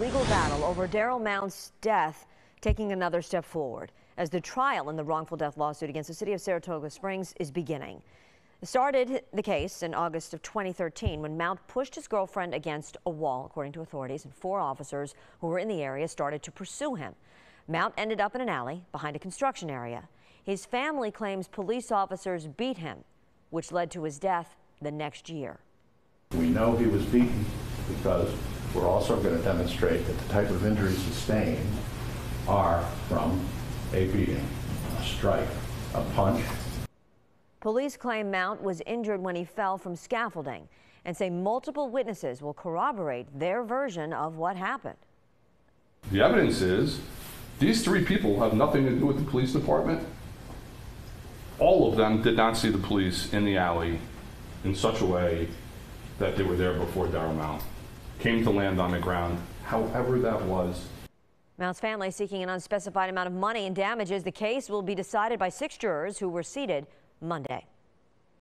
Legal battle over Darryl Mount's death taking another step forward as the trial in the wrongful death lawsuit against the city of Saratoga Springs is beginning. It started the case in August of 2013 when Mount pushed his girlfriend against a wall, according to authorities, and four officers who were in the area started to pursue him. Mount ended up in an alley behind a construction area. His family claims police officers beat him, which led to his death the next year. We know he was beaten because we're also going to demonstrate that the type of injuries sustained are from a beating, a strike, a punch. Police claim Mount was injured when he fell from scaffolding and say multiple witnesses will corroborate their version of what happened. The evidence is these three people have nothing to do with the police department. All of them did not see the police in the alley in such a way that they were there before Darryl Mount came to land on the ground, however that was. Mount's family seeking an unspecified amount of money and damages. The case will be decided by six jurors who were seated Monday.